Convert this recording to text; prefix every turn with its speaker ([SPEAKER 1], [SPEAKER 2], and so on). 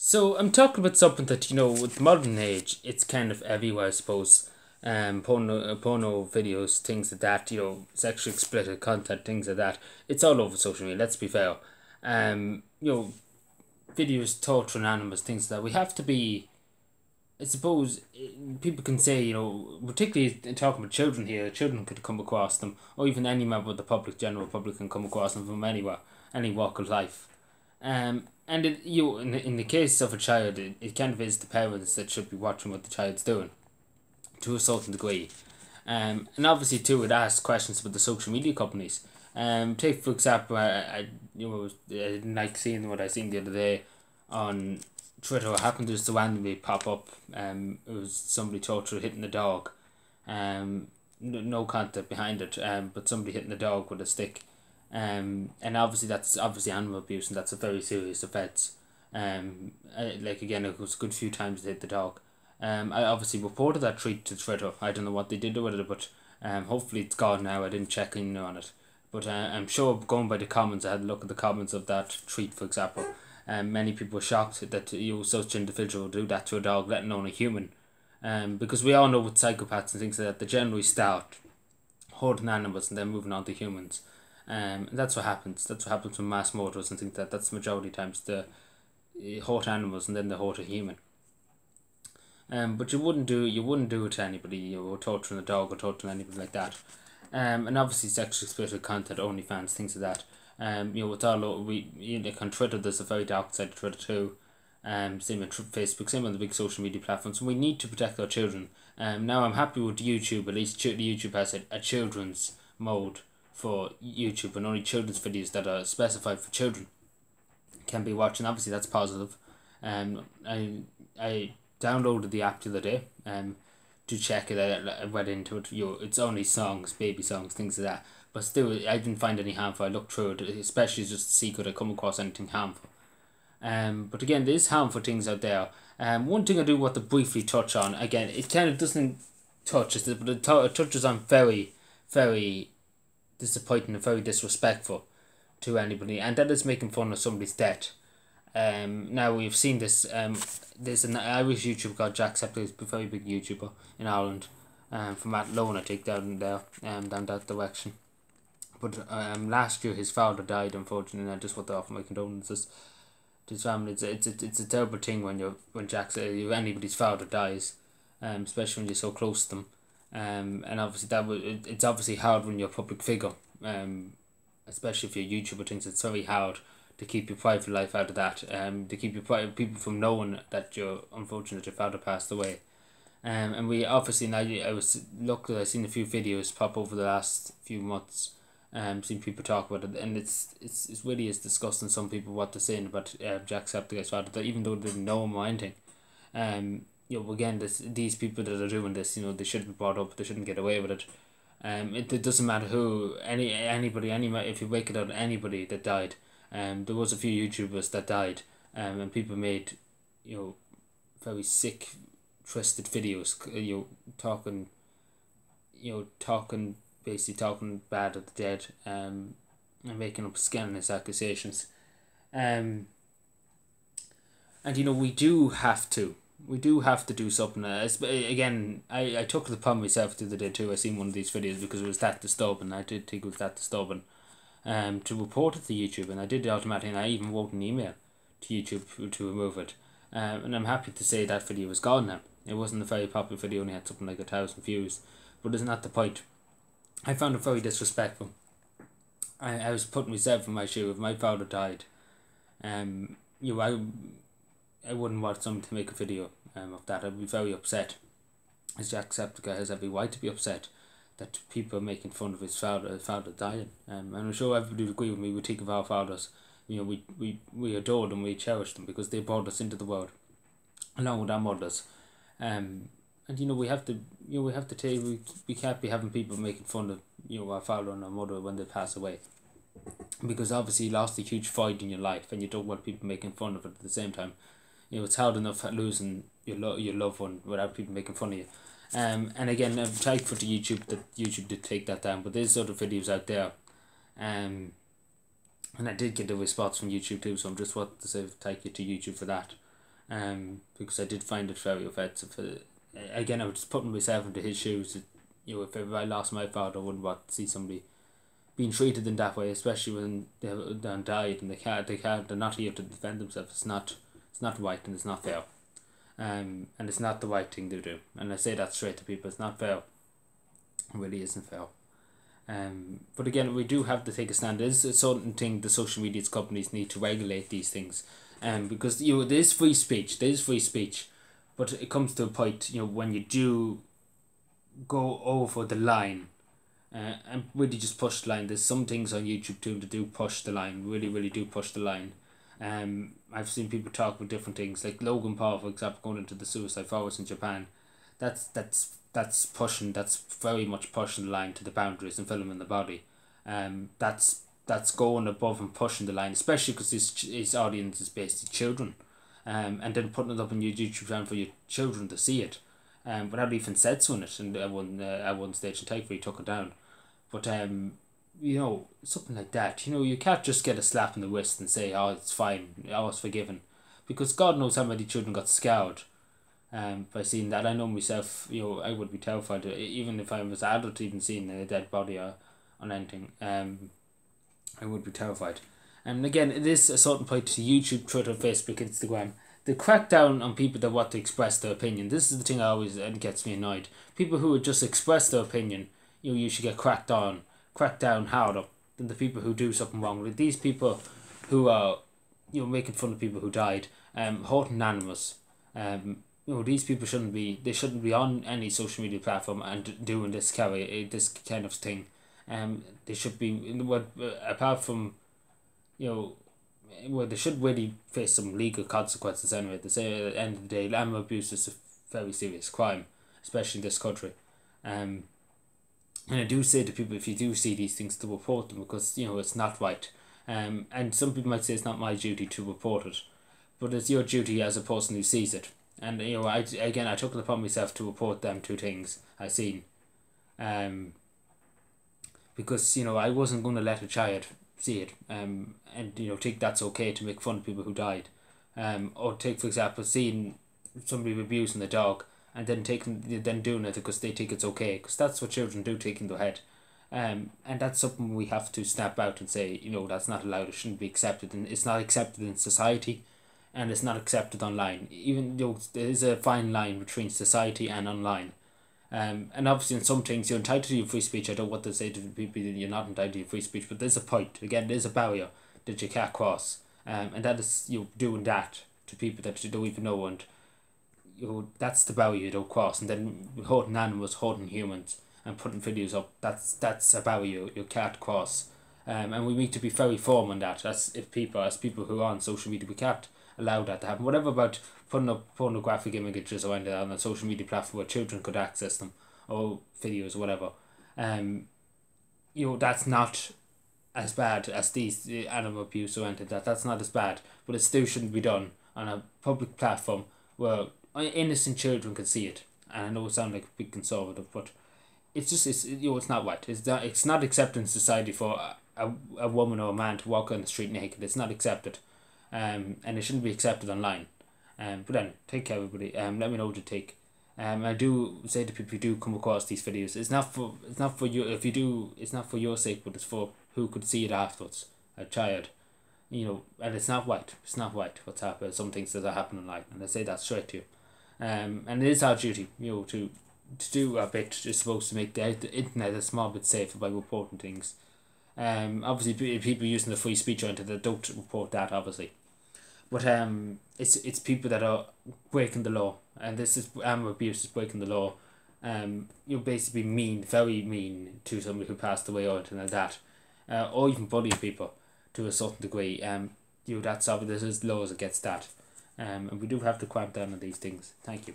[SPEAKER 1] So I'm talking about something that you know, with modern age, it's kind of everywhere, I suppose. Um, porno, uh, porno videos, things like that. You know, sexually explicit content, things like that. It's all over social media. Let's be fair. Um, you know, videos torturing animals, things like that. We have to be. I suppose eh, people can say, you know, particularly talking about children here, children could come across them, or even any member of the public, general public can come across them from anywhere, any walk of life. Um, and it, you in the, in the case of a child, it, it kind of is the parents that should be watching what the child's doing, to a certain degree. Um, and obviously too, it asks questions about the social media companies. Um, take for example, I, I you know I didn't like seeing what I seen the other day on Twitter. What happened just to randomly pop up. Um, it was somebody torture hitting the dog. Um, no, no content behind it. Um, but somebody hitting the dog with a stick. Um, and obviously that's obviously animal abuse and that's a very serious offence. Um, I, like again, it was a good few times they hit the dog. Um, I obviously reported that tweet to Twitter. I don't know what they did with it, but um, hopefully it's gone now. I didn't check in on it, but uh, I'm sure going by the comments, I had a look at the comments of that tweet, for example. Um, many people were shocked that you such an individual would do that to a dog, let alone a human. Um, because we all know with psychopaths and things like that, they generally start hoarding animals and then moving on to humans. Um, that's what happens. That's what happens with mass murders and things like that. That's the majority times the hurt animals and then the hurt a human. Um, but you wouldn't do you wouldn't do it to anybody. You know, torturing a dog or torturing anybody like that. Um, and obviously sexually explicit content, OnlyFans, things like that. Um, you know, with all we you know, on Twitter, there's a very dark side to Twitter too. Um, same on Facebook, same on the big social media platforms. We need to protect our children. Um, now I'm happy with YouTube. At least YouTube has a, a children's mode for YouTube and only children's videos that are specified for children can be watched and obviously that's positive. Um I I downloaded the app the other day um to check it I, I went into it you it's only songs, baby songs, things like that. But still I didn't find any harmful. I looked through it, especially just to see could I come across anything harmful. Um but again there's harmful things out there. Um one thing I do want to briefly touch on again it kind of doesn't touch it but it touches on very very disappointing and very disrespectful to anybody, and that is making fun of somebody's debt. Um, now we've seen this. Um, there's an Irish YouTuber called Jacksepticeye, a very big YouTuber in Ireland. Um, from Athlone, I take down there, um, down that direction. But um, last year his father died, unfortunately. And I just want to offer my condolences to his family. It's a, it's it's a terrible thing when you when Jack uh, anybody's father dies, um, especially when you're so close to them. Um, and obviously that would it, it's obviously hard when you're a public figure. Um, especially if you're a YouTuber, things it's very hard to keep your private life out of that. Um, to keep your private people from knowing that you're unfortunate your father passed away. Um, and we obviously now I was looked I've seen a few videos pop over the last few months. Um, seen people talk about it, and it's it's it's really is disgusting. Some people what they're saying about uh, Jacksepticeye's father, even though they didn't know him or anything, um, you know, again, this these people that are doing this, you know, they shouldn't be brought up. They shouldn't get away with it. Um, it, it doesn't matter who, any anybody, any if you wake it out, anybody that died. Um, there was a few YouTubers that died. Um, and people made, you know, very sick, twisted videos. You know, talking. You know, talking basically talking bad of the dead. Um, and making up scandalous accusations. Um. And you know we do have to we do have to do something. Uh, again, I, I took the upon myself the other day too. I seen one of these videos because it was that disturbing. I did think it was that disturbing. Um, to report it to YouTube, and I did it automatically. And I even wrote an email to YouTube to remove it. Um, and I'm happy to say that video is gone now. It wasn't a very popular video; only had something like a thousand views. But isn't that the point? I found it very disrespectful. I, I was putting myself in my shoe. If my father died, um, you know, I I wouldn't want someone to make a video um, of that. I'd be very upset. As Jacksepticeye has every right to be upset that people are making fun of his father, his father dying. Um, and I'm sure everybody would agree with me. We think of our fathers, you know, we, we, we adore them, we cherish them because they brought us into the world, along with our mothers. Um, and you know we have to, you know, we have to take we we can't be having people making fun of you know our father and our mother when they pass away, because obviously you lost a huge fight in your life, and you don't want people making fun of it at the same time you know it's hard enough losing your lo- your loved one without people making fun of you. Um, and again, I'm thankful to YouTube that YouTube did take that down, but there's other videos out there. Um, and I did get a response from YouTube too, so I'm just want to say thank you to YouTube for that. um, because I did find it very offensive. Uh, again, I was just putting myself into his shoes. You know, if I lost my father, I wouldn't want to see somebody being treated in that way, especially when they have died and they can't, they can't, they're not here to defend themselves. It's not, it's not right and it's not fair. Um, and it's not the right thing to do. And I say that straight to people. It's not fair. It really isn't fair. Um, but again, we do have to take a stand. There's a certain thing the social media companies need to regulate these things, um, because you know there's free speech. There's free speech, but it comes to a point you know when you do go over the line, uh, and really just push the line. There's some things on YouTube too that do push the line. Really, really do push the line. Um, I've seen people talk about different things, like Logan Paul, for example, going into the suicide forest in Japan. That's that's that's pushing. That's very much pushing the line to the boundaries and filming the body. Um, that's that's going above and pushing the line, especially because his his audience is basically children, um, and then putting it up on your YouTube channel for your children to see it, um, without even said censoring it. And at one uh, at one stage in Take he took it down, but um, you know, something like that. You know, you can't just get a slap in the wrist and say, "Oh, it's fine. I was forgiven," because God knows how many children got scarred um, by seeing that. I know myself. You know, I would be terrified, even if I was an adult, even seeing a dead body or on anything. Um, I would be terrified. And again, it is a certain point to YouTube, Twitter, Facebook, Instagram. The crackdown on people that want to express their opinion. This is the thing I always it gets me annoyed. People who would just express their opinion, you know, you should get cracked on crack down harder than the people who do something wrong. These people who are, you know, making fun of people who died, um, hurting animals, um, you know, these people shouldn't be, they shouldn't be on any social media platform and doing this carry, eh, this kind of thing. Um, they should be, what, apart from, you know, well, they should really face some legal consequences anyway. At the end of the day, animal abuse is a very serious crime, especially in this country. Um, and I do say to people, if you do see these things, to report them because you know it's not right. Um, and some people might say it's not my duty to report it, but it's your duty as a person who sees it. And you know, I again, I took it upon myself to report them two things I seen. Um. Because you know, I wasn't going to let a child see it. Um, and you know, think that's okay to make fun of people who died. Um, or take for example, seeing somebody abusing the dog and then taking then doing it because they think it's okay because that's what children do taking their head. Um, and that's something we have to snap out and say you know that's not allowed it shouldn't be accepted and it's not accepted in society and it's not accepted online. Even though there is a fine line between society and online. Um, and obviously in some things you're entitled to your free speech. I don't want to say to people that you're not entitled to your free speech but there's a point. Again there's a barrier that you can't cross. Um, and that is you know, doing that to people that you don't even know and you know, that's the barrier you don't cross. And then hurting animals, hurting humans, and putting videos up, that's that's a barrier you, you can't cross. Um, and we need to be very firm on that as if people, as people who are on social media, we can't allow that to happen. Whatever about putting up pornographic images or anything on a social media platform where children could access them or videos or whatever. Um, you know, that's not as bad as these the animal abuse or anything that that's not as bad, but it still shouldn't be done on a public platform where innocent children can see it. And I know it sounds like a big conservative, but it's just it's you know it's not right. It's not it's not accepted in society for a, a, woman or a man to walk on the street naked. It's not accepted, um, and it shouldn't be accepted online. Um, but then take care, everybody. Um, let me know what you take. Um, I do say to people who do come across these videos, it's not for it's not for you. If you do, it's not for your sake, but it's for who could see it afterwards. A child, you know, and it's not right. It's not right what's happened. Some things that are happening online, and I say that straight to you. Um, and it is our duty, you know, to to do our bit. Is supposed to make the, internet a small bit safer by reporting things. Um, obviously, people using the free speech on that don't report that, obviously. But um, it's it's people that are breaking the law, and this is animal abuse is breaking the law. Um, you're basically mean, very mean to somebody who passed away or anything like that, uh, or even bullying people to a certain degree. Um, you know, that's obviously there's laws against that. Um, and we do have to clamp down on these things. Thank you.